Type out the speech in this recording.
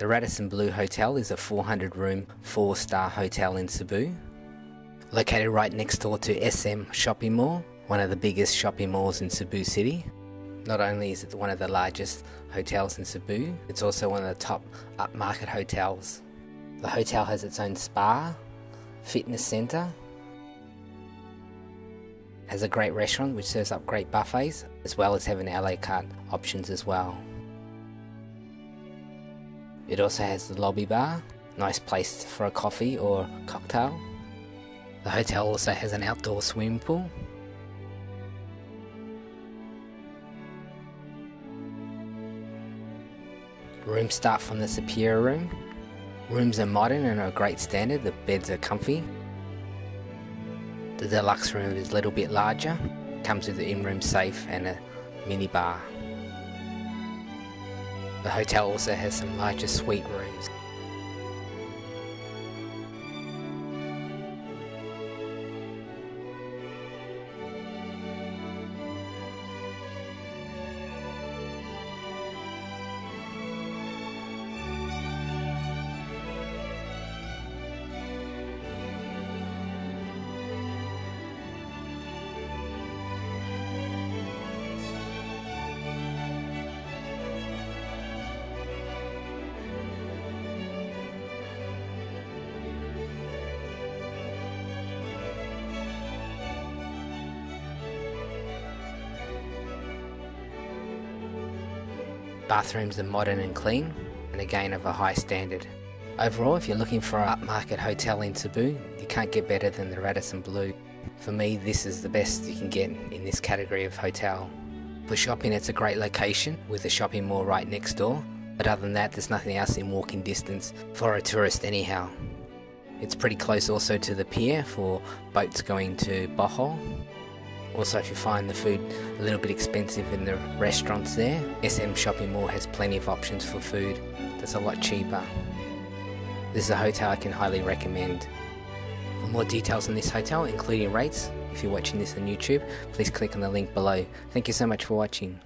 The Radisson Blu Hotel is a 400 room, 4 star hotel in Cebu. Located right next door to SM Shopping Mall, one of the biggest shopping malls in Cebu City. Not only is it one of the largest hotels in Cebu, it's also one of the top upmarket hotels. The hotel has its own spa, fitness centre, has a great restaurant which serves up great buffets, as well as having a la carte options as well. It also has the lobby bar, nice place for a coffee or cocktail. The hotel also has an outdoor swimming pool. Rooms start from the superior room. Rooms are modern and are a great standard, the beds are comfy. The deluxe room is a little bit larger, comes with an in-room safe and a mini bar. The hotel also has some larger suite rooms. Bathrooms are modern and clean, and again of a high standard. Overall, if you're looking for an upmarket hotel in Cebu, you can't get better than the Radisson Blu. For me, this is the best you can get in this category of hotel. For shopping, it's a great location with a shopping mall right next door, but other than that, there's nothing else in walking distance for a tourist, anyhow. It's pretty close also to the pier for boats going to Bohol. Also, if you find the food a little bit expensive in the restaurants there, SM Shopping Mall has plenty of options for food that's a lot cheaper. This is a hotel I can highly recommend. For more details on this hotel, including rates, if you're watching this on YouTube, please click on the link below. Thank you so much for watching.